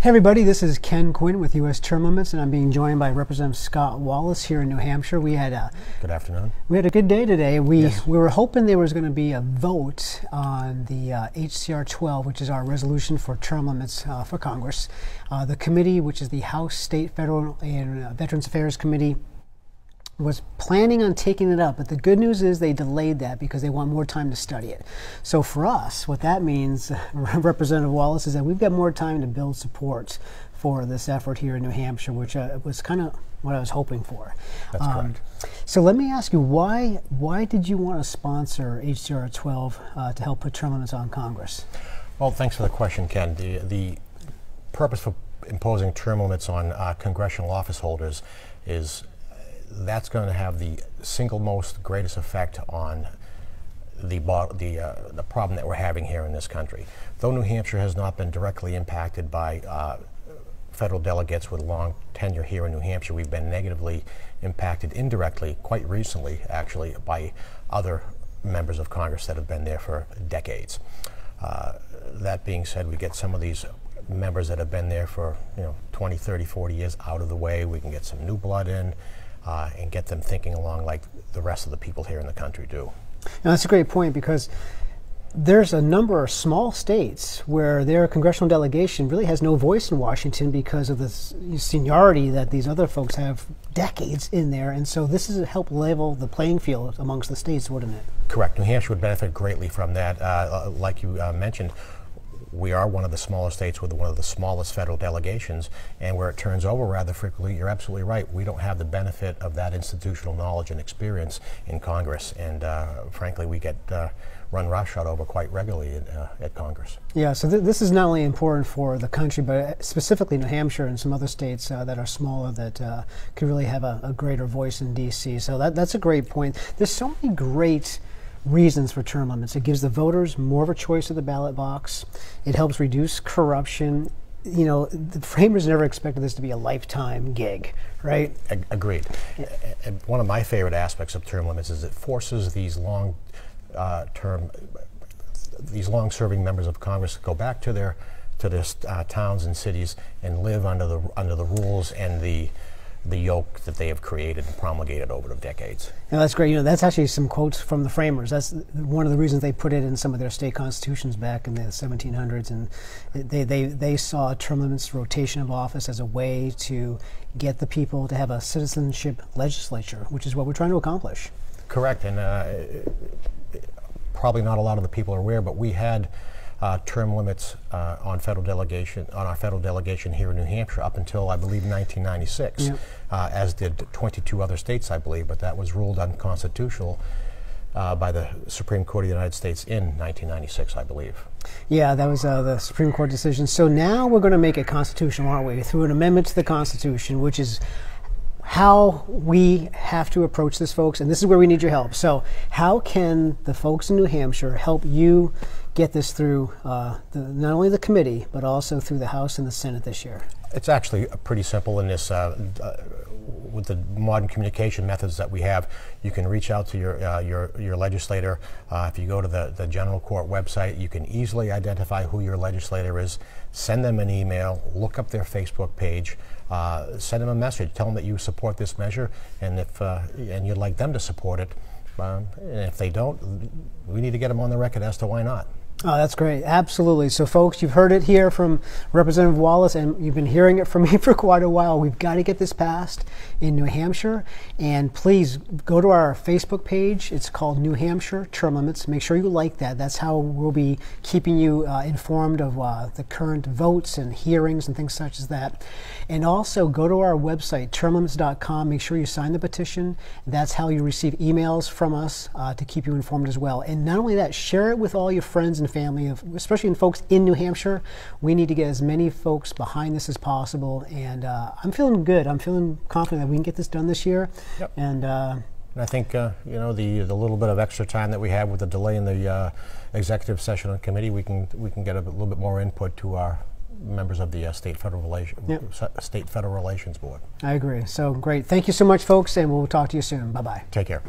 Hey everybody, this is Ken Quinn with U.S. Term Limits, and I'm being joined by Representative Scott Wallace here in New Hampshire. We had a good afternoon. We had a good day today. We yes. we were hoping there was going to be a vote on the uh, HCR 12, which is our resolution for term limits uh, for Congress. Uh, the committee, which is the House, State, Federal, and uh, Veterans Affairs Committee, was planning on taking it up, but the good news is they delayed that because they want more time to study it. So for us, what that means, Representative Wallace, is that we've got more time to build support for this effort here in New Hampshire, which uh, was kind of what I was hoping for. That's um, correct. So let me ask you, why why did you want to sponsor HCR 12 uh, to help put term limits on Congress? Well, thanks for the question, Ken. The the purpose for imposing term limits on uh, congressional office holders is that's going to have the single most greatest effect on the, the, uh, the problem that we're having here in this country. Though New Hampshire has not been directly impacted by uh, federal delegates with long tenure here in New Hampshire, we've been negatively impacted indirectly, quite recently actually, by other members of Congress that have been there for decades. Uh, that being said, we get some of these members that have been there for you know 20, 30, 40 years out of the way. We can get some new blood in uh, and get them thinking along like the rest of the people here in the country do. Now, that's a great point because there's a number of small states where their congressional delegation really has no voice in Washington because of the seniority that these other folks have decades in there. And so this is help level the playing field amongst the states, wouldn't it? Correct. New Hampshire would benefit greatly from that. Uh, uh like you uh, mentioned, we are one of the smaller states with one of the smallest federal delegations, and where it turns over rather frequently, you're absolutely right. We don't have the benefit of that institutional knowledge and experience in Congress, and uh, frankly, we get uh, run roughshod over quite regularly uh, at Congress. Yeah, so th this is not only important for the country, but specifically New Hampshire and some other states uh, that are smaller that uh, could really have a, a, greater voice in D.C. So that, that's a great point. There's so many great reasons for term limits. It gives the voters more of a choice of the ballot box. It helps reduce corruption. You know, the framers never expected this to be a lifetime gig, right? Agreed. Yeah. And one of my favorite aspects of term limits is it forces these long uh, term, these long serving members of Congress to go back to their to their uh, towns and cities and live under the under the rules and the the yoke that they have created and promulgated over the decades. Yeah, that's great. You know, that's actually some quotes from the framers. That's one of the reasons they put it in some of their state constitutions back in the 1700s, and they they, they saw term limits, rotation of office, as a way to get the people to have a citizenship legislature, which is what we're trying to accomplish. Correct, and uh, probably not a lot of the people are aware, but we had uh, term limits uh, on federal delegation on our federal delegation here in New Hampshire up until I believe 1996, yep. uh, as did 22 other states, I believe, but that was ruled unconstitutional. Uh, by the Supreme Court of the United States in 1996, I believe. Yeah, that was uh, the Supreme Court decision. So now we're going to make it constitutional, aren't we? Through an amendment to the Constitution, which is how we have to approach this, folks, and this is where we need your help. So, how can the folks in New Hampshire help you get this through uh, the, not only the committee, but also through the House and the Senate this year? It's actually pretty simple in this. Uh, uh, with the modern communication methods that we have, you can reach out to your uh, your, your legislator. Uh, if you go to the, the general court website, you can easily identify who your legislator is. Send them an email. Look up their Facebook page. Uh, send them a message. Tell them that you support this measure, and if uh, and you'd like them to support it. Um, and if they don't, we need to get them on the record as to why not. Oh, that's great. Absolutely. So, folks, you've heard it here from Representative Wallace, and you've been hearing it from me for quite a while. We've got to get this passed in New Hampshire. And please go to our Facebook page. It's called New Hampshire Term Limits. Make sure you like that. That's how we'll be keeping you uh, informed of uh, the current votes and hearings and things such as that. And also go to our website, termlimits.com. Make sure you sign the petition. That's how you receive emails from us uh, to keep you informed as well. And not only that, share it with all your friends and family, of, especially in folks in New Hampshire. We need to get as many folks behind this as possible, and uh, I'm feeling good. I'm feeling confident that we can get this done this year. Yep. And, uh, and I think uh, you know the the little bit of extra time that we have with the delay in the uh, executive session on committee, we can we can get a little bit more input to our members of the uh, state federal relation, yep. state federal relations board. I agree. So great. Thank you so much, folks, and we'll talk to you soon. Bye bye. Take care.